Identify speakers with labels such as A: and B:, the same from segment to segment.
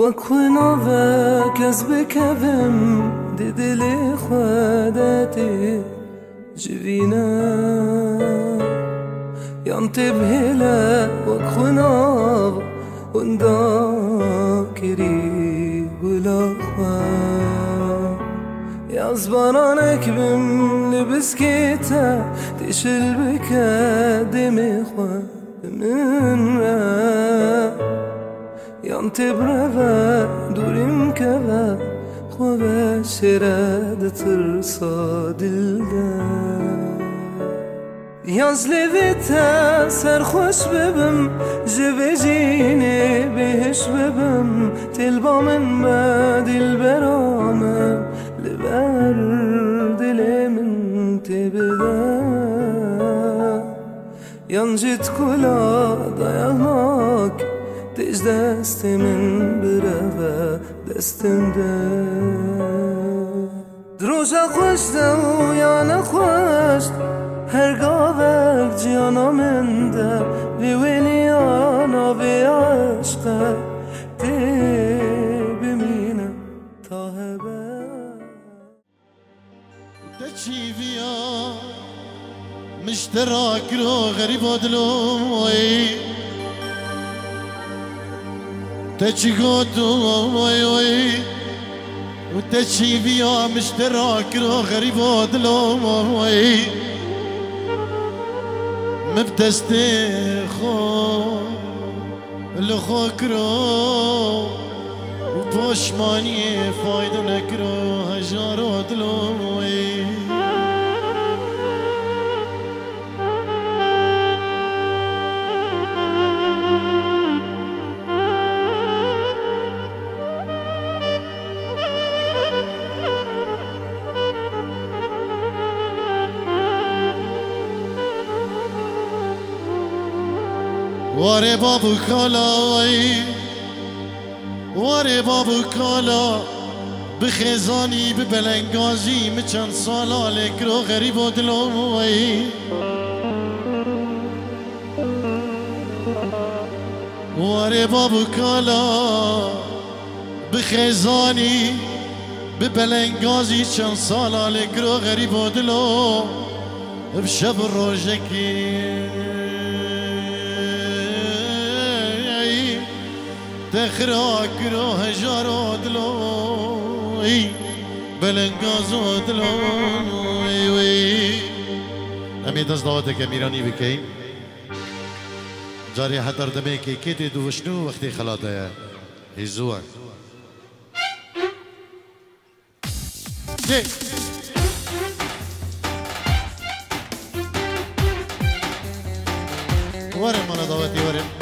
A: وەکوێنۆڤە کەس بکەبم ددلێ خودەتی جوینە یان تبهێلە وەکوێناڤ وندا کری گولاخوا یاز بارانێک بم لە بسکێتە تێشل بکە دێمێ خوا من Yan tebreve durim keve Xove şere tırsa dilde Yaz levite serxoş bebim Jevejini behiş bebim Tilba min me dilberame Liber dilimin tebide Yancıt kula dayanak Diz destimin bir eve destinde Droja xoş de uyana xoş Her gavek ciyana mende. Li ana
B: bi aşka مشتراک رو غریب دلوی تجي قدو وي وتجي فيها مشتراك رو غريب ودلو وي مبتستي خو لخو كرو وبوش ماني فايدو نكرو هجارو واره بابو کالا واره بابو کالا. به خزانی به بلنگازی می چند سالا رو غریب و دلو واره بابو کالا. به خزانی به بلنگازی چند سالا لگرو غریب و دلو بشب روژکی تخراك رو هجارو دلوي بلنگازو دلوي وي امي دست دعوتك امیرانی بکیم جاری حتر دمه که کتی دوشنو وقتی خلاته هزوان. ورم أنا دعوتي ورم.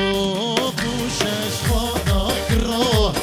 B: Oh, push us for the growth.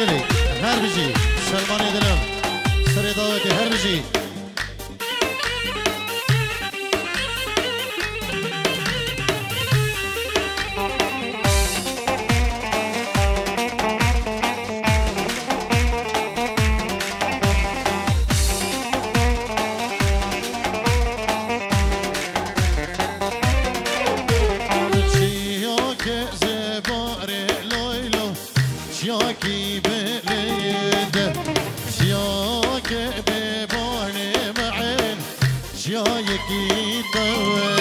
B: خیلی هر بجی سلمان دلم سر دادت هر بجی يا يكيد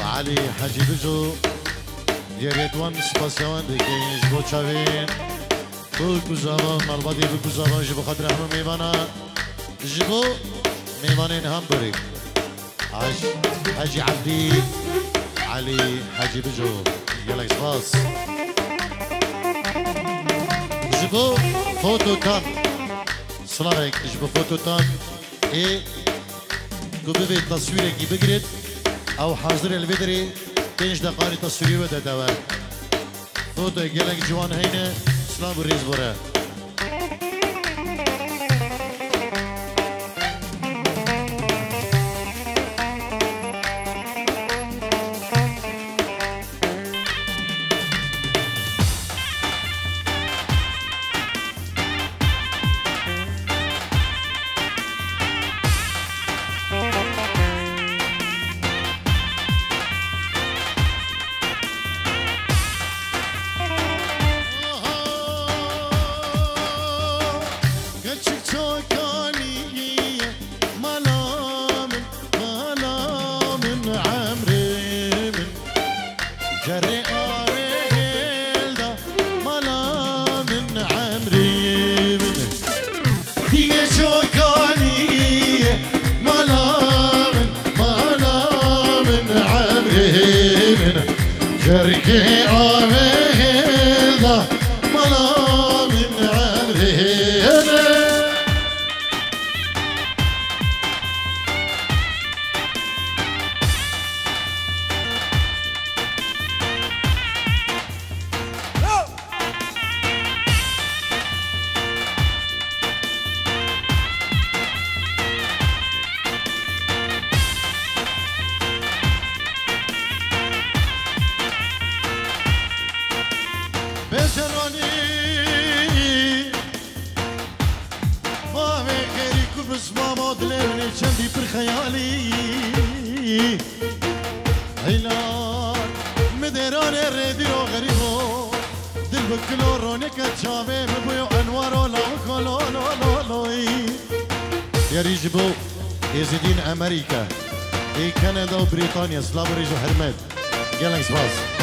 B: وعلي حاجي بجو ريدوان سباسيون ديكي جبو تشافين بو زمان مربادي بو زمان جبو خاطر همه ميوانا جبو ميوانين هم حاجي عبدي علي حاجي بجو يلا سباس. جبو فوتو تان. سلامك جبو فوتو تان. اي تو ببي تصويرك بقرد او حاضر الفيدري پنج دقانی تصویری و دادوه فوتو گلک جوان هینه سلام ریز بره Yeah, all right. بريطانيا سلافوريج وحرمات جالك سباس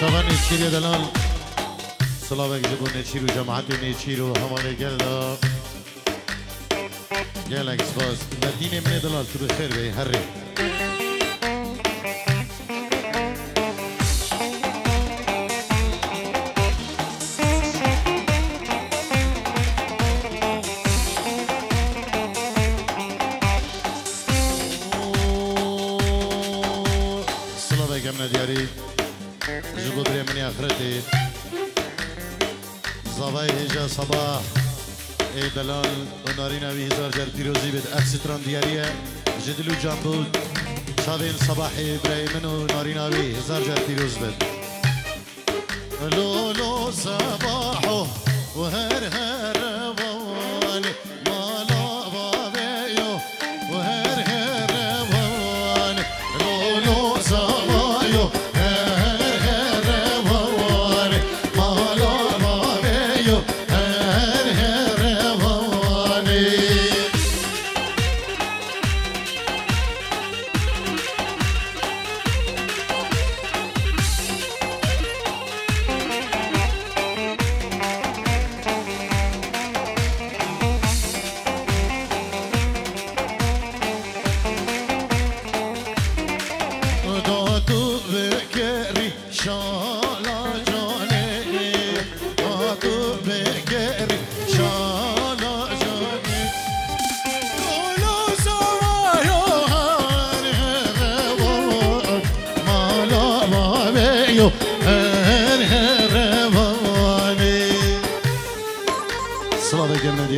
B: چاوان نیچیری دلال سلاوک جبو نیچیرو جماعت نیچیرو همانه گل گل اکس باز. مدینه من دلال تو بخیر بی هر ری صباح. ای دلال و نارینا وی هزار جر پیروزی بد. اکستران دیاریه جدلو جنبود شابین صباح ابراهیمن و نارینا وی هزار جر پیروز بد. لولو صباحو و هر هر صلاة جنة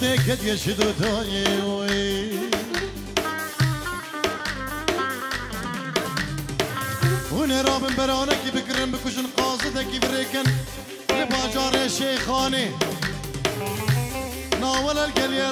B: بوده که دیگه چی دوتایی اون رابن برانه کی بکرم بکشن قاضی دکی برکن؟ لباجار شیخانه ناول الگلیه